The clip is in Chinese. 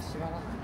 喜欢し